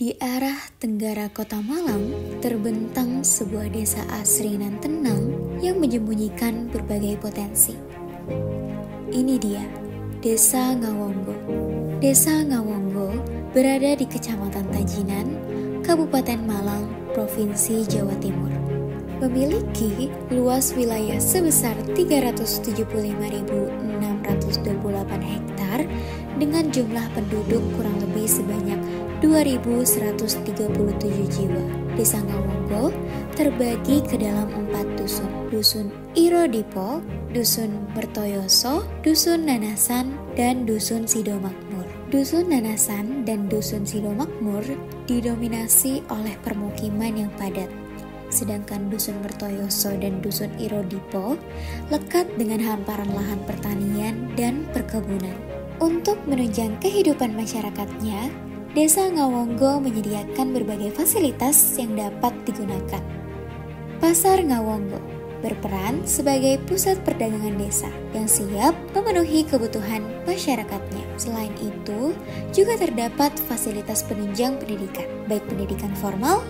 Di arah tenggara kota Malang, terbentang sebuah desa asri dan tenang yang menyembunyikan berbagai potensi. Ini dia, Desa Ngawonggo. Desa Ngawonggo berada di Kecamatan Tajinan, Kabupaten Malang, Provinsi Jawa Timur. Memiliki luas wilayah sebesar 375.628 hektar dengan jumlah penduduk kurang lebih sebanyak 2.137 jiwa. Desa Ngawonggo terbagi ke dalam empat dusun. Dusun Irodipo, Dusun Mertoyoso, Dusun Nanasan, dan Dusun Sidomakmur. Dusun Nanasan dan Dusun Sidomakmur didominasi oleh permukiman yang padat. Sedangkan Dusun Mertoyoso dan Dusun Irodipo lekat dengan hamparan lahan pertanian dan perkebunan. Untuk menunjang kehidupan masyarakatnya, Desa Ngawonggo menyediakan berbagai fasilitas yang dapat digunakan. Pasar Ngawonggo berperan sebagai pusat perdagangan desa yang siap memenuhi kebutuhan masyarakatnya. Selain itu, juga terdapat fasilitas penunjang pendidikan, baik pendidikan formal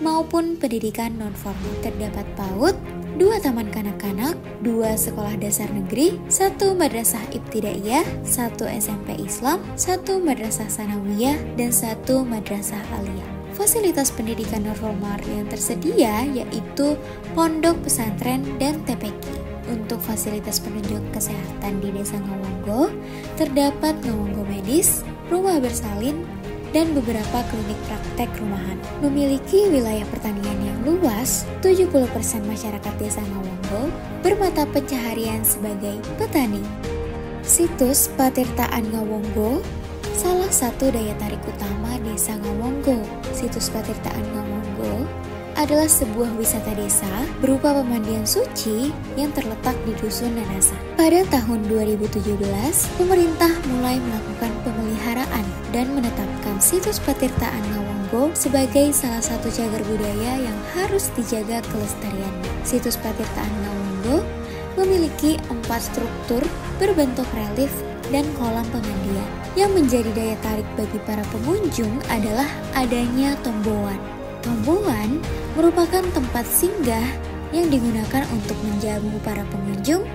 maupun pendidikan non-formal. Terdapat PAUD, dua taman kanak-kanak, dua sekolah dasar negeri, satu madrasah ibtidaiyah, satu SMP Islam, satu madrasah sanawiyah, dan satu madrasah aliyah. Fasilitas pendidikan non-formal yang tersedia yaitu pondok pesantren dan TPQ. Untuk fasilitas penunjuk kesehatan di Desa Ngawonggo, terdapat Ngawonggo Medis, rumah bersalin, dan beberapa klinik praktek rumahan. Memiliki wilayah pertanian yang luas, 70% masyarakat desa Ngawonggo bermata pencaharian sebagai petani. Situs Patirtaan Ngawonggo salah satu daya tarik utama desa Ngawonggo. Situs Patirtaan Ngawonggo adalah sebuah wisata desa berupa pemandian suci yang terletak di Dusun Nanasa. Pada tahun 2017, pemerintah mulai melakukan pemeliharaan dan menetapkan situs Patirtaan Ngawonggo sebagai salah satu cagar budaya yang harus dijaga kelestariannya. Situs Patirtaan Ngawonggo memiliki empat struktur berbentuk relief dan kolam pemandian. Yang menjadi daya tarik bagi para pengunjung adalah adanya tomboan. Tomboan merupakan tempat singgah yang digunakan untuk menjamu para pengunjung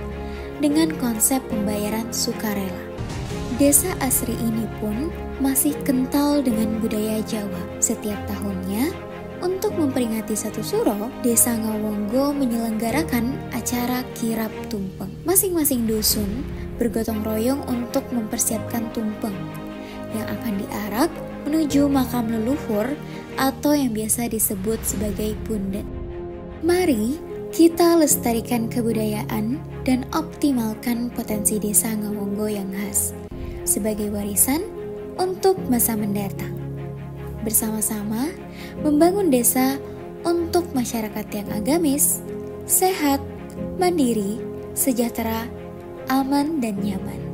dengan konsep pembayaran sukarela. Desa asri ini pun masih kental dengan budaya Jawa. Setiap tahunnya, untuk memperingati satu suro, Desa Ngawonggo menyelenggarakan acara kirap tumpeng. Masing-masing dusun bergotong royong untuk mempersiapkan tumpeng yang akan diarak menuju makam leluhur atau yang biasa disebut sebagai pundet. Mari kita lestarikan kebudayaan dan optimalkan potensi desa Ngawonggo yang khas sebagai warisan untuk masa mendatang. Bersama-sama membangun desa untuk masyarakat yang agamis, sehat, mandiri, sejahtera, aman, dan nyaman.